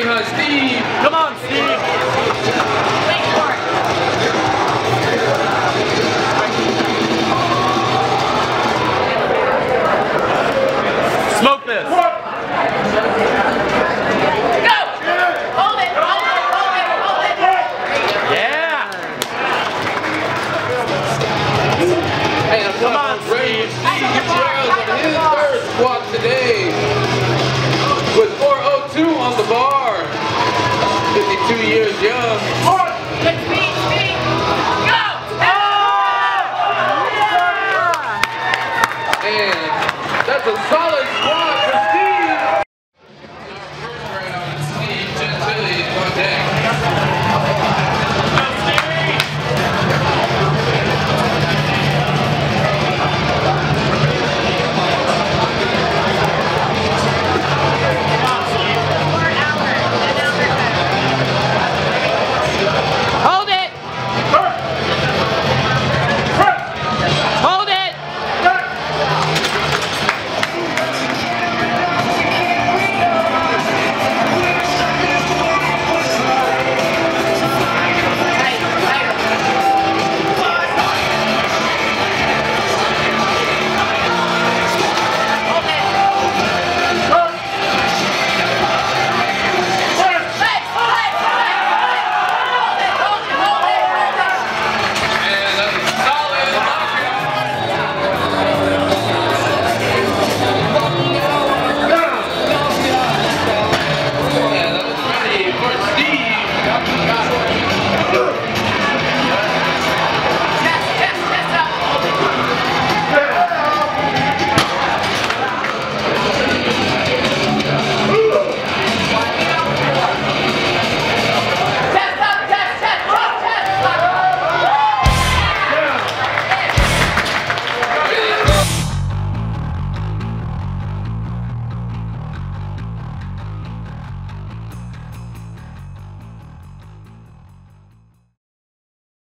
behind Steve. Come on, Steve. is young. Let's. Go! And that's a song.